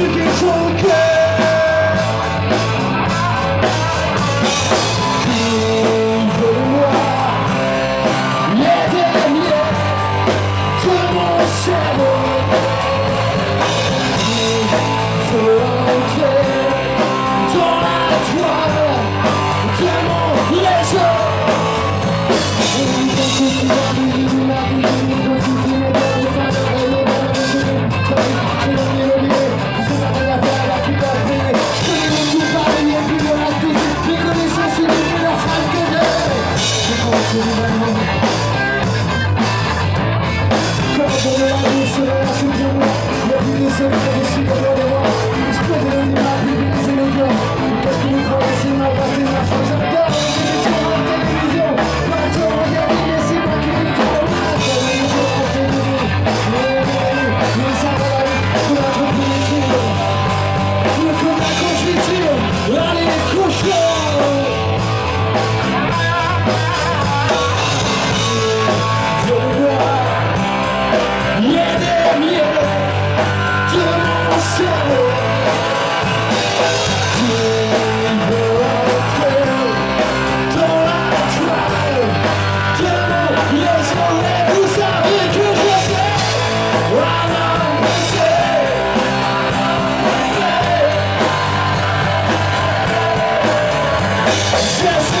Mexicans won't yeah, yeah, 希 Yes.